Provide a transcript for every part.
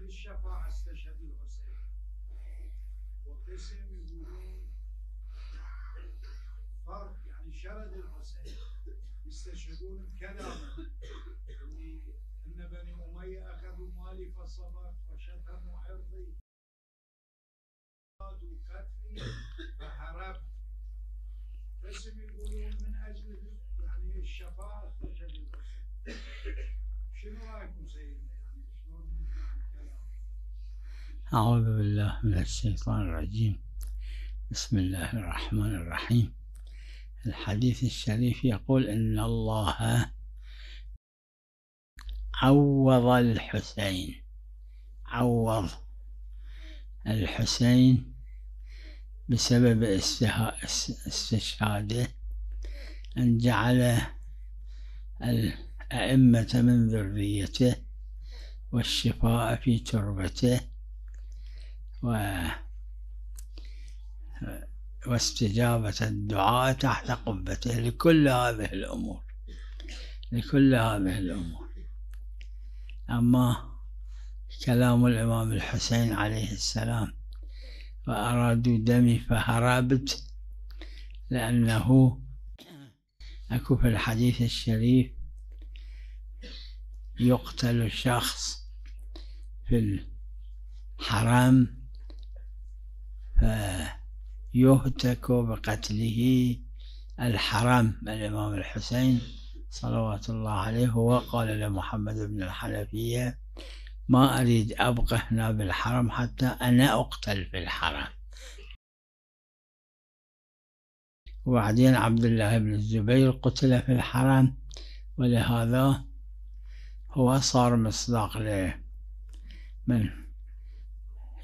للشفاعة استشهد الحسين وقسم يقولون فرق يعني شرد الحسين يستشهدون بكلامه اللي أن بني أمية أخذوا مالي فصبرت وشتموا عرضي من أجل يعني الحسين شنو رايكم سيدنا يعني شلون أعوذ بالله من الشيطان الرجيم. بسم الله الرحمن الرحيم. الحديث الشريف يقول إن الله عوض الحسين. عوض الحسين بسبب استشهاده أن جعل الأئمة من ذريته والشفاء في تربته و واستجابة الدعاء تحت قبته لكل هذه الأمور لكل هذه الأمور. أما كلام الإمام الحسين عليه السلام فأرادوا دمي فهربت لأنه أكو في الحديث الشريف يقتل الشخص في الحرم فيهتك بقتله الحرم الإمام الحسين صلوات الله عليه هو قال لمحمد بن الحنفية ما أريد أبقى هنا بالحرم حتى أنا أقتل في الحرم. وبعدين عبد الله بن الزبير قتل في الحرم ولهذا هو صار مصداق له من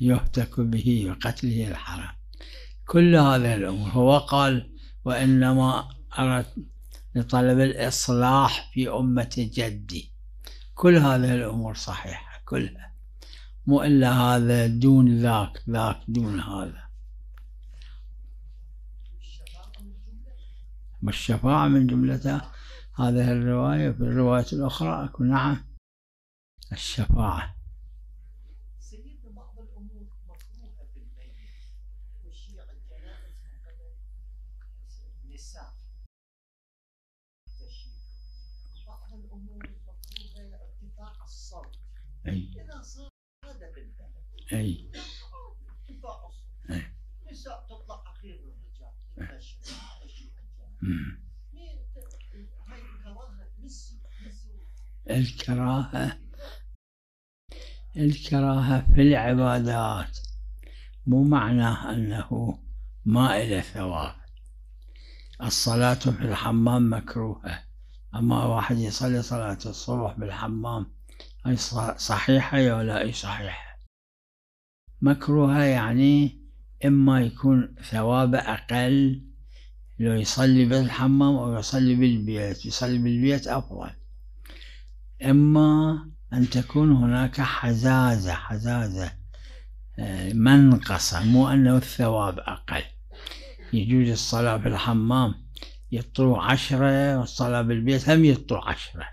يهتك به وقتله الحرام كل هذه الأمور هو قال وإنما أردت لطلب الإصلاح في أمة جدي. كل هذه الأمور صحيحة. كلها مو إلا هذا دون ذاك ذاك دون هذا. والشفاعة من جملتها هذه الرواية في الرواية الأخرى نعم. الشفاعة. أي. أي. أي. الكراهة. الكراهة في العبادات. مو معناه أنه ما إلى ثواب. الصلاة في الحمام مكروهة. أما واحد يصلي صلاة الصبح بالحمام ص- صحيحة ولا أي صحيحة. مكروهة يعني إما يكون ثوابه أقل لو يصلي بالحمام أو يصلي بالبيت يصلي بالبيت أفضل. إما أن تكون هناك حزازة حزازة آه، منقصة مو أنه الثواب أقل. يجوز الصلاة في الحمام يطلع عشرة والصلاة بالبيت هم يطلع عشرة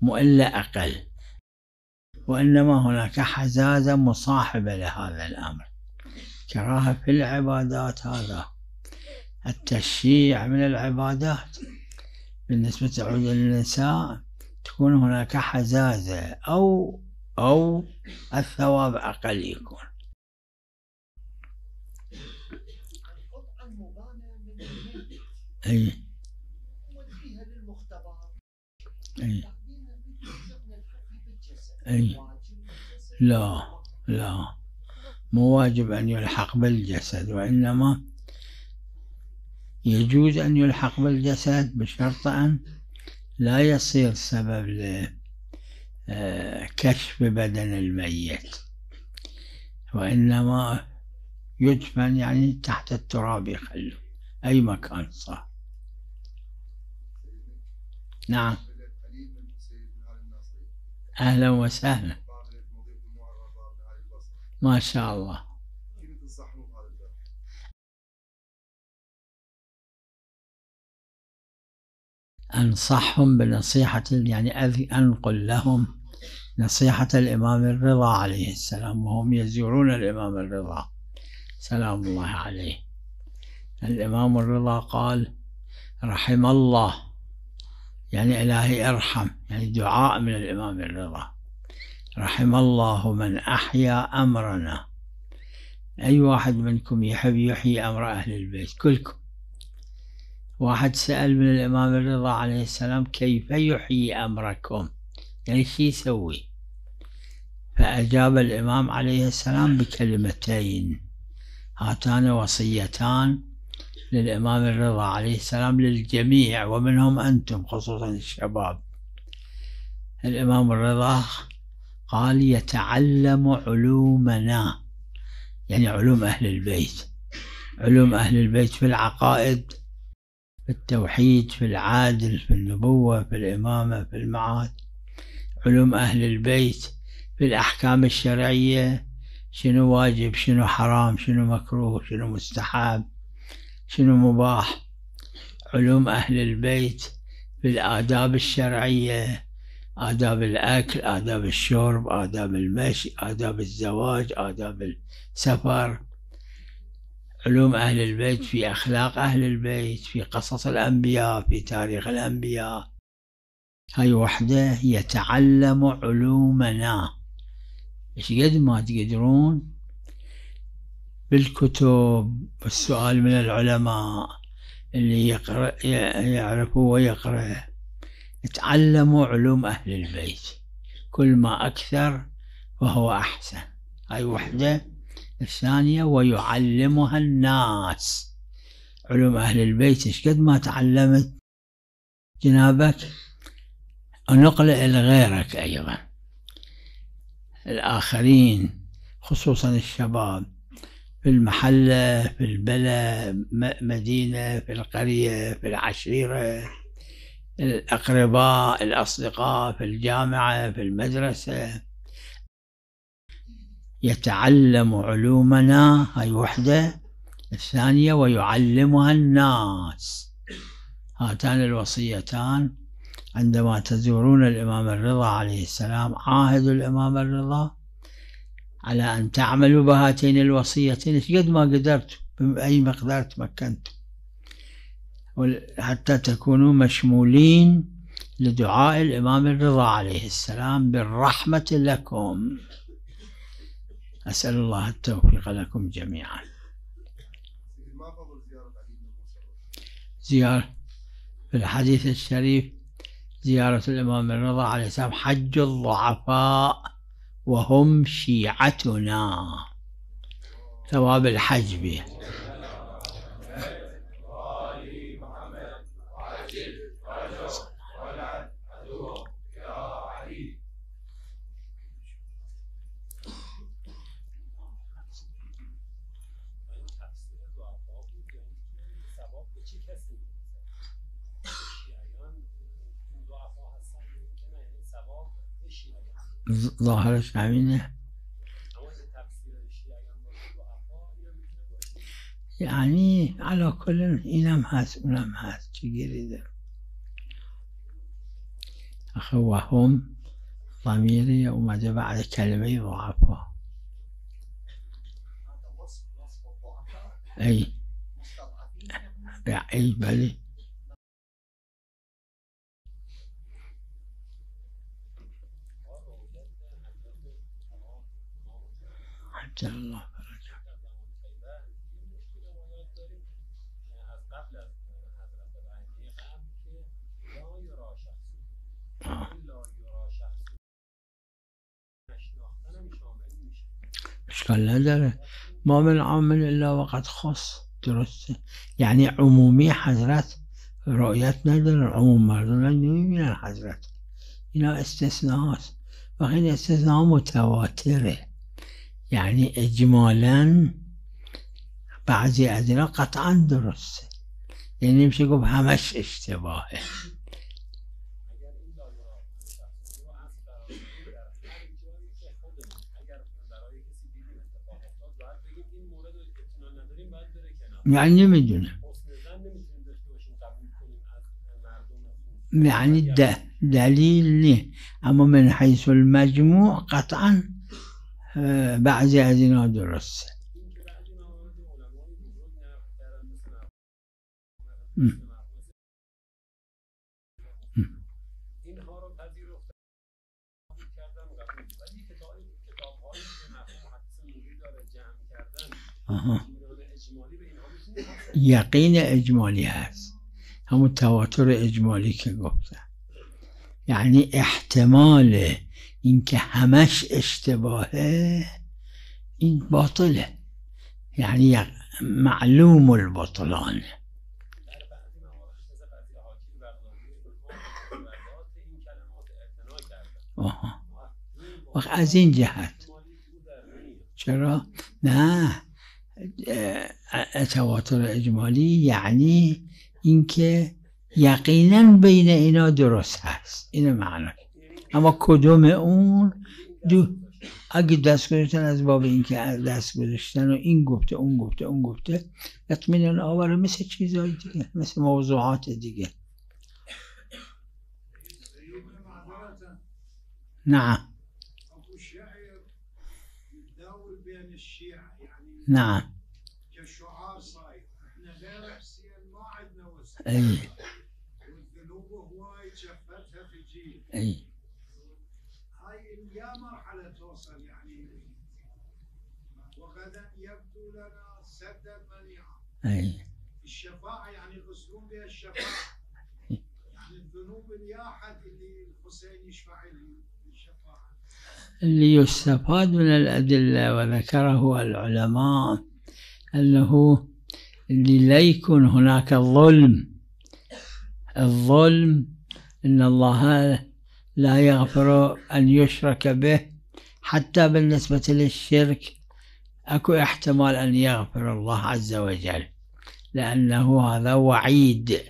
مو إلا أقل. وإنما هناك حزازة مصاحبة لهذا الأمر. كراهة في العبادات هذا. التشييع من العبادات. بالنسبة تعود للنساء تكون هناك حزازة أو أو الثواب أقل يكون. أي. أي. أي. لا لا. مو واجب أن يلحق بالجسد وإنما يجوز أن يلحق بالجسد بشرط أن لا يصير سبب لكشف بدن الميت. وإنما يدفن يعني تحت التراب يخلو أي مكان صار. نعم علي بن حسين بن علي الناصري أهلا وسهلا. ما شاء الله؟ أنصحهم بنصيحة يعني أنقل لهم نصيحة الإمام الرضا عليه السلام وهم يزورون الإمام الرضا. سلام الله عليه. الإمام الرضا قال رحم الله يعني إلهي ارحم يعني دعاء من الإمام الرضا. رحم الله من أحيا أمرنا. أي واحد منكم يحب يحيي أمر أهل البيت؟ كلكم. واحد سأل من الإمام الرضا عليه السلام كيف يحيي أمركم؟ يعني شو يسوي؟ فأجاب الإمام عليه السلام بكلمتين هاتان وصيتان للإمام الرضا عليه السلام للجميع ومنهم أنتم خصوصا الشباب. الإمام الرضا قال يتعلم علومنا يعني علوم أهل البيت. علوم أهل البيت في العقائد في التوحيد في العادل في النبوة في الإمامة في المعاد. علوم أهل البيت في الأحكام الشرعية شنو واجب شنو حرام شنو مكروه شنو مستحب شنو مباح؟ علوم أهل البيت في الآداب الشرعية آداب الأكل آداب الشرب آداب المشي آداب الزواج آداب السفر. علوم أهل البيت في أخلاق أهل البيت في قصص الأنبياء في تاريخ الأنبياء. هاي وحدة يتعلم علومنا. إيش قد ما تقدرون بالكتب والسؤال من العلماء اللي يقرأ يعرفوا ويقرأ. تعلموا علوم أهل البيت. كل ما أكثر فهو أحسن. هاي وحدة. الثانية ويعلمها الناس. علوم أهل البيت إيش قد ما تعلمت جنابك؟ نقل لغيرك أيضا. الآخرين خصوصا الشباب. في المحلة في البلد مدينة في القرية في العشيرة الأقرباء الأصدقاء في الجامعة في المدرسة. يتعلم علومنا هاي وحدة الثانية ويعلمها الناس. هاتان الوصيتان. عندما تزورون الإمام الرضا عليه السلام عاهدوا الإمام الرضا. على أن تعملوا بهاتين الوصيتين قد ما قدرتوا بأي مقدار تمكنتم. وال- حتى تكونوا مشمولين لدعاء الإمام الرضا عليه السلام بالرحمة لكم. أسأل الله التوفيق لكم جميعا. زيارة في الحديث الشريف زيارة الإمام الرضا عليه السلام حج الضعفاء. وهم شيعتنا. ثواب الحج به ظاهرش همینه. یعنی علا کل اینم هست اونم هست. چه گریده؟ آخه وهم ضمیر اومده بعد کلمه ضعفا ای. ای بله. عجل الله فرجه اشکال نداره. ما من عامل الا وقت خاص. درسته. یعنی عمومی حضرت رعایت ندارن عموم مردم نمی‌بینن حضرت. اینا استثناء هست و این استثناء متواتره. یعنی اجمالا بعضی از اینا قطعا درسته یعنی نمیشه گفت همش اشتباهه. یعنی از مردم یعنی د- دلیل نه اما من حیث المجموع قطعا بعضی از اینا درسته. یقین اجمالی هست. همون تواتر اجمالی که گفتم. یعنی احتمال اینکه همش اشتباهه این باطله. یعنی معلوم البطلان وقت از این جهت. چرا؟ نه. تواتر اجمالی یعنی اینکه یقینا بین اینا درست هست. این معناش اما کدوم اون؟ دو. اگه دست گذاشتن از باب اینکه از دست گذاشتن و این گفته اون گفته اون گفته اطمینان آوره مثل چیزهای دیگه مثل موضوعات دیگه. نعم شفتها في الجيل اي منيعا اي الشفاعة يعني يغسلون بها الشفاعة. يعني الذنوب الياحد اللي الحسين يشفع لهم الشفاعة اللي يستفاد من الأدلة وذكره العلماء أنه اللي لا يكون هناك ظلم الظلم إن الله لا يغفر أن يشرك به حتى بالنسبة للشرك أكو احتمال أن يغفر الله عز وجل. لأنه هذا وعيد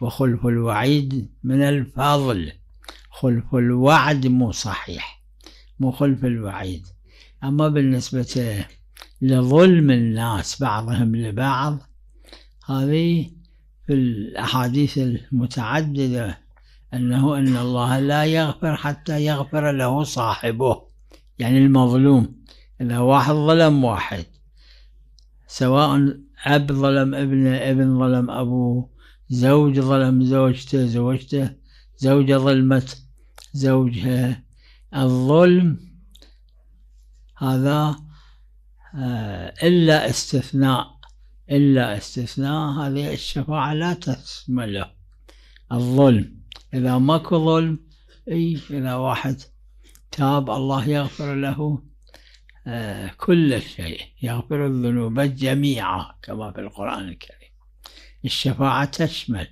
وخلف الوعيد من الفضل. خلف الوعد مو صحيح مو خلف الوعيد. أما بالنسبة لظلم الناس بعضهم لبعض هذه في الأحاديث المتعددة أنه أن الله لا يغفر حتى يغفر له صاحبه يعني المظلوم. إذا واحد ظلم واحد سواء أب ظلم ابنه ابن ظلم أبوه زوج ظلم زوجته زوجته زوجة ظلمت زوجها. الظلم هذا آه، إلا استثناء إلا استثناء هذه الشفاعة لا تشمله الظلم إذا ماكو ظلم أي إذا واحد تاب الله يغفر له. كل شيء يغفر الذنوب جميعا كما في القرآن الكريم. الشفاعة تشمل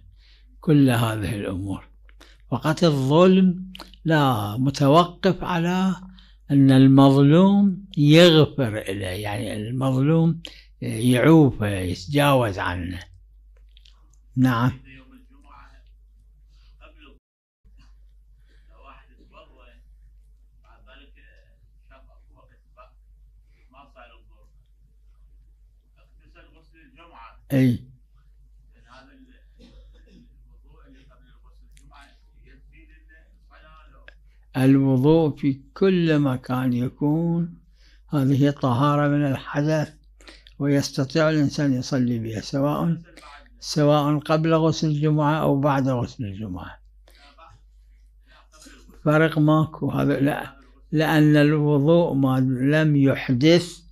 كل هذه الأمور. فقط الظلم لا متوقف على أن المظلوم يغفر إليه يعني المظلوم يعوفه يتجاوز عنه. نعم يوم الجمعة قبل لو واحد اتوضأ بعد ذلك شفق وقت بقى ما صار الظهر اغتسل غسل الجمعة أي لأن هذا ال- الوضوء اللي قبل غسل الجمعة يكفي للصلاة لو الوضوء في كل مكان يكون. هذه طهارة من الحدث ويستطيع الإنسان يصلي بها سواء سواء قبل غسل الجمعة أو بعد غسل الجمعة. فرق ماكو هذا لا لأن الوضوء ما لم يحدث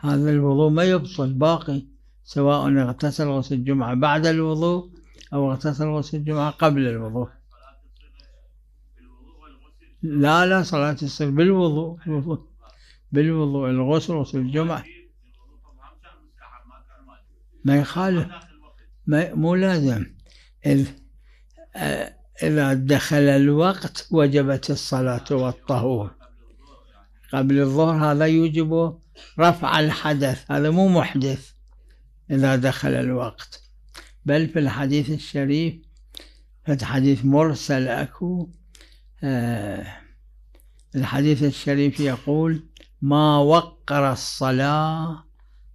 هذا الوضوء ما يبطل باقي سواء اغتسل غسل الجمعة بعد الوضوء أو اغتسل غسل الجمعة قبل الوضوء. لا لا صلاة تصير بالوضوء بالوضوء الغسل غسل الجمعة. ما يخالف ما مو لازم. آه، إذا دخل الوقت وجبت الصلاة والطهور. قبل الظهر هذا يوجب رفع الحدث هذا مو محدث. إذا دخل الوقت. بل في الحديث الشريف في حديث مرسل أكو آه، الحديث الشريف يقول ما وقر الصلاة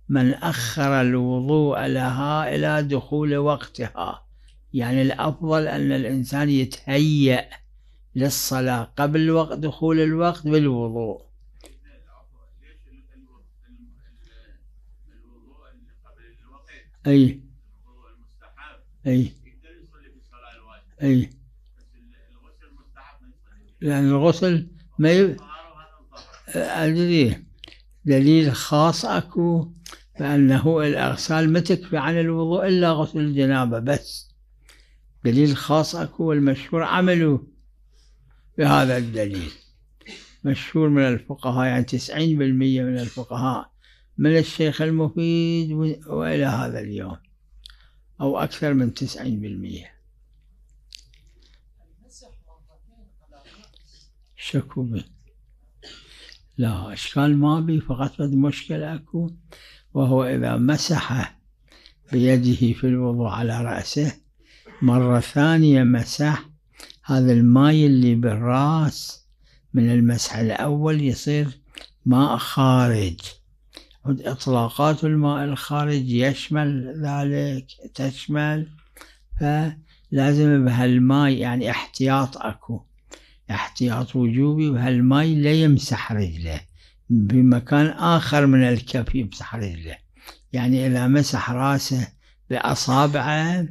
من أخر الوضوء لها إلى دخول وقتها. يعني الأفضل أن الإنسان يتهيأ للصلاة قبل وقت دخول الوقت بالوضوء ليش ال- الو- ال- ال- الوضوء اللي قبل الوقت أي الوضوء المستحب أي يقدر يصلي في الصلاة الواجبة أي. بس ال- الغسل ما ي... أدري. دليل خاص أكو بأنه الأغسال ما تكفي عن الوضوء إلا غسل الجنابة بس. دليل خاص أكو والمشهور عملوا بهذا الدليل. مشهور من الفقهاء يعني تسعين بالمية من الفقهاء. من الشيخ المفيد وإلى هذا اليوم أو أكثر من تسعين الرأس شكوا به لا إشكال ما بي فقط فد مشكلة أكو وهو إذا مسح بيده في الوضوء على رأسه مرة ثانية مسح هذا الماء اللي بالرأس من المسح الأول يصير ماء خارج. إطلاقات الماء الخارج يشمل ذلك تشمل فلازم بهالماء يعني احتياط أكو. احتياط وجوبي بهالماي لا يمسح رجله. بمكان آخر من الكف يمسح رجله. يعني إذا مسح راسه بأصابعه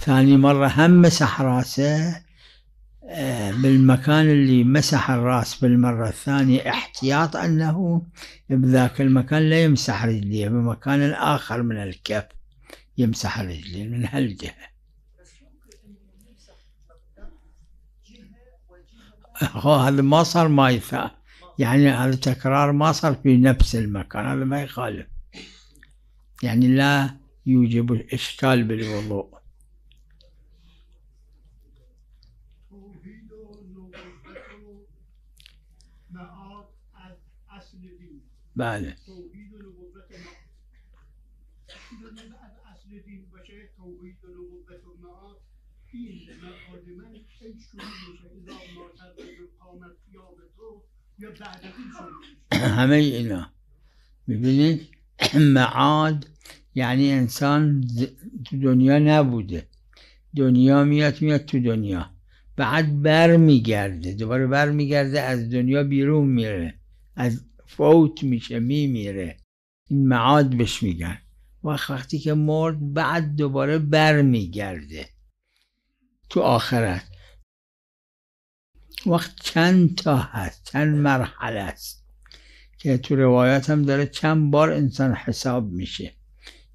ثاني مرة هم مسح راسه بالمكان اللي مسح الرأس بالمرة الثانية احتياط أنه بذاك المكان لا يمسح رجليه بمكان آخر من الكف يمسح رجليه من هالجهة. هو هذا ما صار ما يعني هذا تكرار ما صار في نفس المكان هذا ما يخالف. يعني لا يوجب إشكال بالوضوء. میشه همه اینا. ببینید معاد یعنی انسان تو دنیا نبوده. دنیا میاد میاد تو دنیا. بعد بر میگرده دوباره بر میگرده از دنیا بیرون میره. از فوت میشه میمیره. این معاد بهش میگن. وقت وقتی که مرد بعد دوباره بر میگرده تو آخرت. وقت چند تا هست چند مرحله است که تو روایات هم داره چند بار انسان حساب میشه.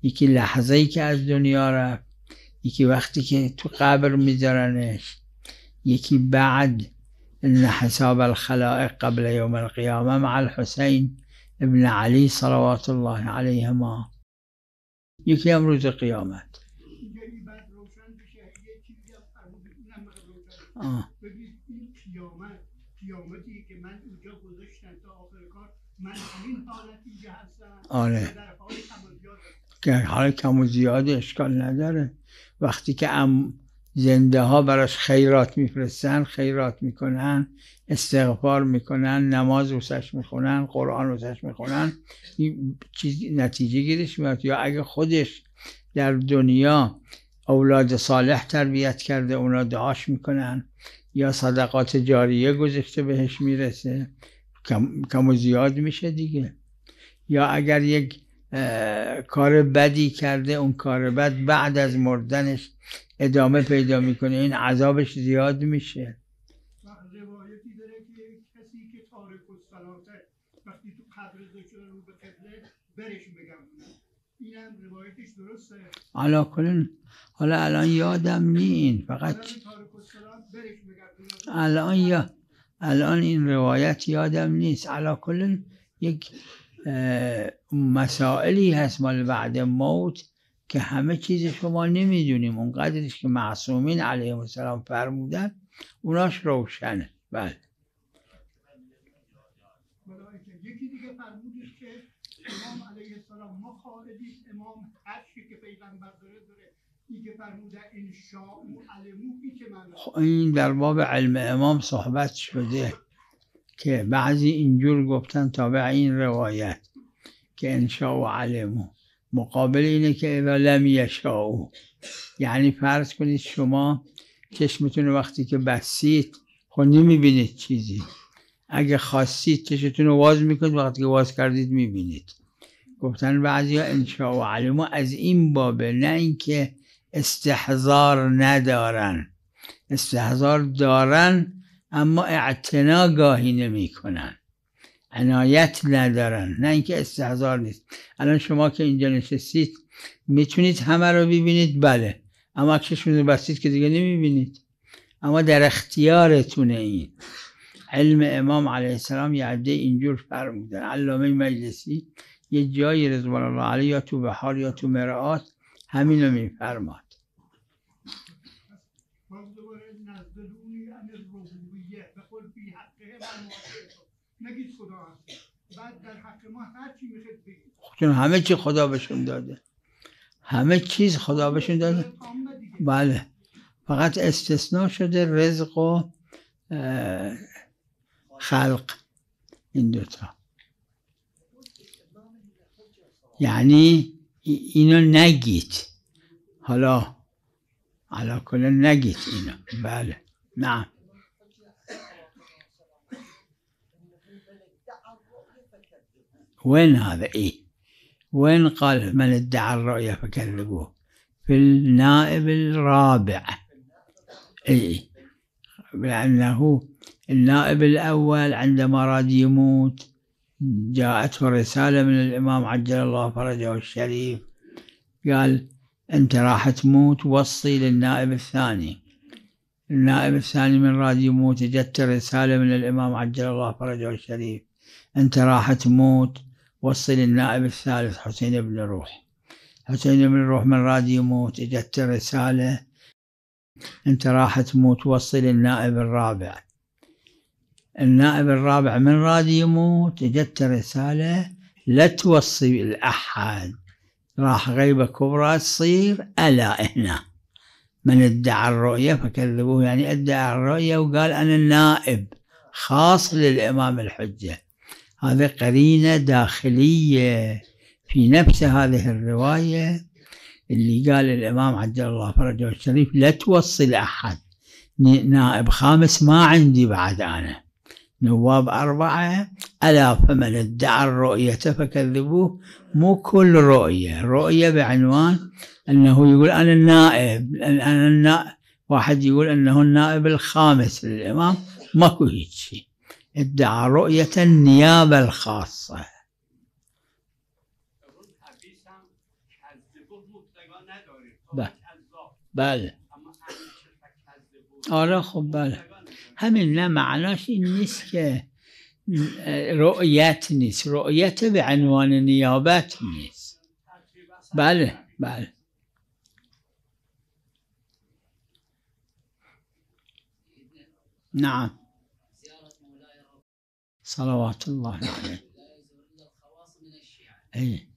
یکی لحظه ای که از دنیا رفت یکی وقتی که تو قبر میذارنش یکی بعد إن حساب الخلائق قبل يوم القيامة مع الحسين ابن علي صلوات الله عليهما یکی هم روز قیامت اینجا. آه. قیامت قیامتی که من اونجا گذاشتن تا آخر کار من همین حالت اینجا هستم آره. در که حال کم و زیاد اشکال نداره وقتی که ام زنده ها براش خیرات میفرستن خیرات می‌کنن استغفار می‌کنن نماز وسش می‌خونن قرآن وسش می‌خونن. این چیز نتیجه گیرش میاد یا اگه خودش در دنیا اولاد صالح تربیت کرده اونا دعاش می‌کنن یا صدقات جاریه گذاشته بهش می‌رسه کم, کم و زیاد میشه دیگه. یا اگر یک کار بدی کرده اون کار بد بعد از مردنش ادامه پیدا می‌کنه. این عذابش زیاد میشه. و روایتی داره که کسی که تارک الصلاته وقتی تو قبر رو به قبله برش بگردونه اینم روایتش درسته؟ حالا کلن حالا الان یادم نین فقط حالا این بگردونه الان یا الان این روایت یادم نیست. علی کل یک مسائلی هست مال بعد موت. که همه چیز شما نمی‌دونیم. اونقدرش که معصومین علیهم السلام فرمودن اوناش روشنه. بله. یکی دیگه فرمودش که امام علیه السلام ما خالدیم امام هر که پیغمبر داره داره این این خب این در باب علم امام صحبت شده که بعضی اینجور گفتن تابع این روایت که إن شاءوا علموا مقابل اینه که لم يشاءوا یعنی فرض کنید شما چشمتون وقتی که بستید خب نمی‌بینید چیزی. اگه خواستید چشمتون رو واز می‌کنید وقتی که واز کردید می‌بینید. گفتن بعضی ها إن شاءوا علموا از این بابه نه اینکه استحضار ندارن. استحضار دارن اما اعتنا گاهی نمی‌کنن. عنایت ندارن نه اینکه استحضار نیست. الان شما که اینجا نشستید می‌تونید همه رو ببینید بله. اما چشمتون رو بستید که دیگه نمی‌بینید. اما در اختیارتونه این. علم امام علیه السلام یه عده اینجور فرمودن. علامه مجلسی یه جایی رضوان الله علیه یا تو بحار یا تو مرآت همین رو میفرماد. نگید خدا بعد در حق ما هر چی می‌خواید بگید. چون همه چی خدا بهشون داده. همه چیز خدا بهشون داده. بله. فقط استثناء شده رزق و خلق. این دوتا. یعنی ای- اینو نگید. حالا علا کل نگید اینو. بله. نعم وين هذا؟ إيه. وين قال من ادعى الرؤيا فكذبوه؟ في النائب الرابع. اي لأنه النائب الأول عندما راد يموت جاءته رسالة من الإمام عجل الله فرجه الشريف. قال أنت راح تموت وصي للنائب الثاني. النائب الثاني من راد يموت جت رسالة من الإمام عجل الله فرجه الشريف. أنت راح تموت وصي للنائب الثالث حسين بن روح. حسين بن روح من راد يموت إجت رسالة أنت راح تموت وصي للنائب الرابع. النائب الرابع من راد يموت إجت رسالة لا توصي الأحد. راح غيبة كبرى تصير ألا هنا من ادعى الرؤية فكذبوه يعني ادعى الرؤية وقال أنا النائب خاص للإمام الحجة. هذا قرينة داخلية في نفس هذه الرواية اللي قال الإمام عجل الله فرجه الشريف لا توصل أحد نائب خامس ما عندي بعد أنا نواب أربعة ألا فمن ادعى الرؤية فكذبوه. مو كل رؤية رؤية بعنوان أنه يقول أنا النائب أنا النائب واحد يقول أنه النائب الخامس للإمام ماكو هيك شيء. ادعى رؤية النيابة الخاصة. بله. بله آره خب بله. همین نه معناش این نیست که رؤیت نیست. رؤیت به عنوان نیابت نیست. بله بله. نعم. صلوات الله عليه. اي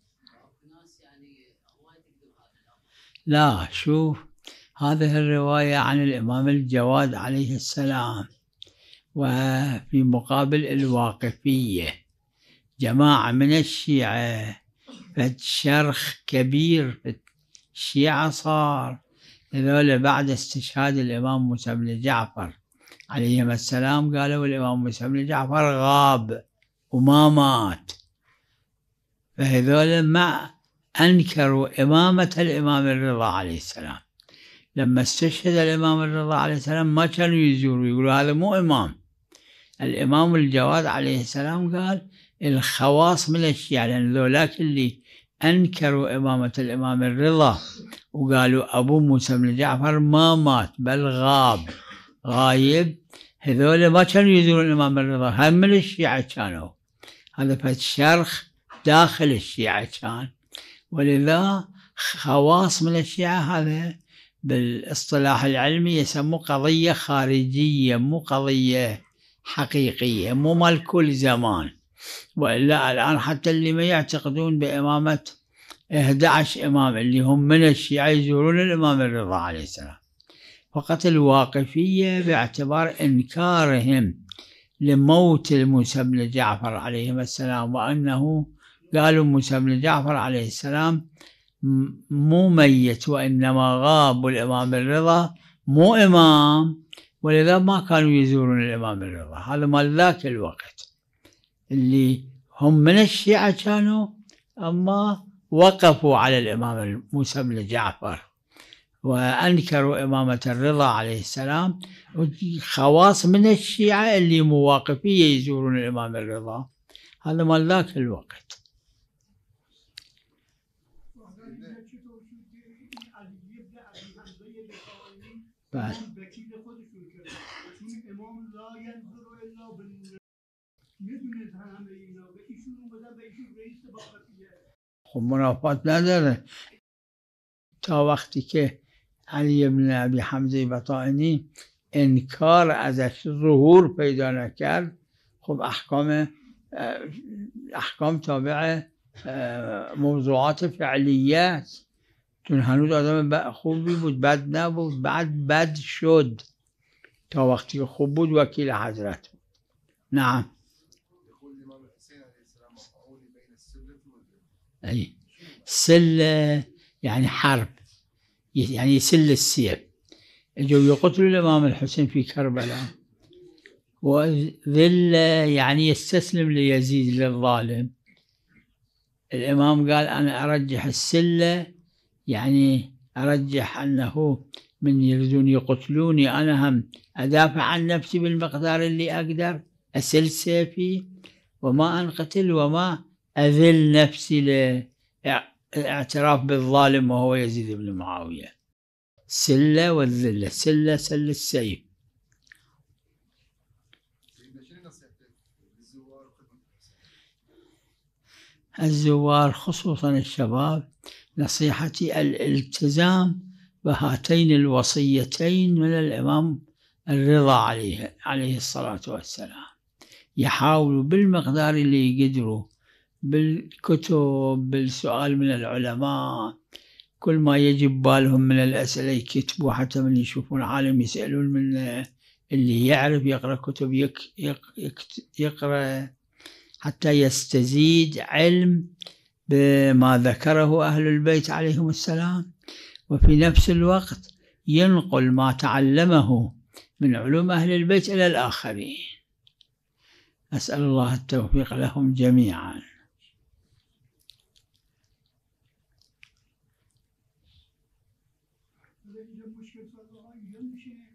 لا شوف هذه الرواية عن الإمام الجواد عليه السلام وفي مقابل الواقفية. جماعة من الشيعة فد شرخ كبير في الشيعة صار. هذول بعد استشهاد الإمام موسى بن جعفر. عليهما السلام قالوا الإمام موسى بن جعفر غاب وما مات. فهذول ما أنكروا إمامة الإمام الرضا عليه السلام. لما استشهد الإمام الرضا عليه السلام ما كانوا يزوروا يقولوا هذا مو إمام. الإمام الجواد عليه السلام قال الخواص من الشيعة لأن ذولاك اللي أنكروا إمامة الإمام الرضا وقالوا أبو موسى بن جعفر ما مات بل غاب غايب هذول ما كانوا يزورون الإمام الرضا هم من الشيعة كانوا. هذا فد شرخ داخل الشيعة كان. ولذا خواص من الشيعة هذا بالاصطلاح العلمي يسموه قضية خارجية مو قضية حقيقية مو مال كل زمان. وإلا الآن حتى اللي ما يعتقدون بإمامة 11 إمام اللي هم من الشيعة يزورون الإمام الرضا عليه السلام. فقط الواقفية باعتبار إنكارهم لموت موسى بن جعفر عليه السلام وأنه قالوا موسى بن جعفر عليه السلام مو ميت وإنما غاب الإمام الرضا. مو إمام ولذا ما كانوا يزورون الإمام الرضا. هذا مال ذاك الوقت. اللي هم من الشيعة كانوا أما وقفوا على الإمام موسى بن جعفر. وأنكروا إمامة الرضا عليه السلام. خواص من الشيعة اللي مواقفية يزورون الإمام الرضا. هذا مال ذاك الوقت. بعد. خب منافات نداره. تا وقتی که علی ابن ابی حمزه بطائنی انکار ازش ظهور پیدا نکرد. خب احکام احکام تابع موضوعات فعلیه است چون هنوز آدم خوبی بود بد نبود بعد بد شد. تا وقتی خوب بود وکیل حضرت بود. نعم أي سلة يعني حرب. يعني يسل السيف اجوا يقتلوا الإمام الحسين في كربلاء. وذل يعني يستسلم ليزيد للظالم. الإمام قال أنا أرجح السلة يعني أرجح أنه من يريدون يقتلوني أنا هم أدافع عن نفسي بالمقدار اللي أقدر أسل سيفي وما أنقتل وما أذل نفسي لاعتراف بالظالم وهو يزيد بن معاوية سلة والذلة سلة سل السيف؟ الزوار خصوصا الشباب نصيحتي الالتزام بهاتين الوصيتين من الإمام الرضا عليه عليه الصلاة والسلام يحاولوا بالمقدار اللي يقدروا بالكتب بالسؤال من العلماء كل ما يجي بالهم من الأسئلة يكتبوا حتى من يشوفون عالم يسألون منه اللي يعرف يقرأ كتب يك يك يك يقرأ حتى يستزيد علم بما ذكره أهل البيت عليهم السلام. وفي نفس الوقت ينقل ما تعلمه من علوم أهل البيت إلى الآخرين. أسأل الله التوفيق لهم جميعا.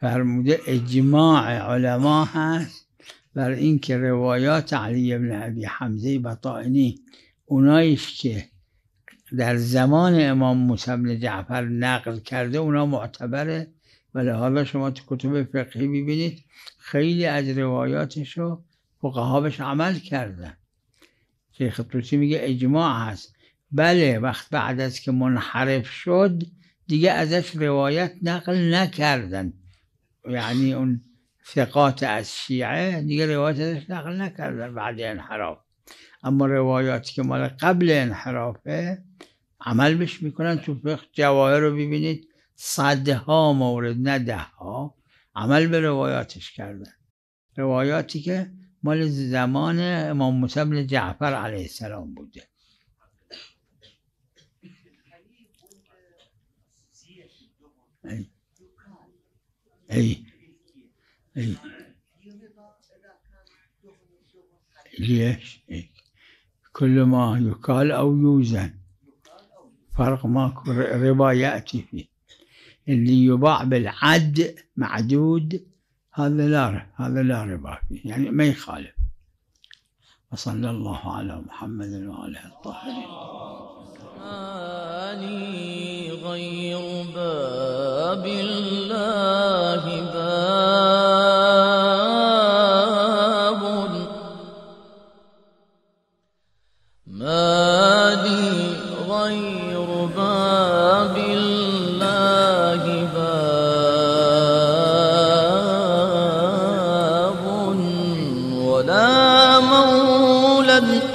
فرموده اجماع علما هست بر اینکه روایات علی بن ابی حمزه بطائنی اونایش که در زمان امام موسی بن جعفر نقل کرده اونا معتبره ولی حالا شما تو کتب فقهی ببینید خیلی از روایاتش رو فقها عمل کردن. شیخ طوسی میگه اجماع هست. بله وقت بعد از که منحرف شد دیگه ازش روایت نقل نکردن. یعنی اون ثقات از شیعه دیگه روایت نقل نکردن بعد انحراف. اما روایاتی که مال قبل انحرافه عمل بش می‌کنن. تو فقه جواهر رو ببینید. صدها مورد نه ده عمل به روایاتش کردن. روایاتی که مال زمان امام موسی جعفر علیه السلام بوده. ای ای ليش؟ إيه. كل ما يكال أو يوزن فرق ماكو ربا يأتي فيه اللي يباع بالعد معدود هذا لا هذا لا ربا فيه يعني ما يخالف وصلى الله على محمد وآله الطاهرين غير باب الله باب. مالي غير باب الله باب. ولا مولى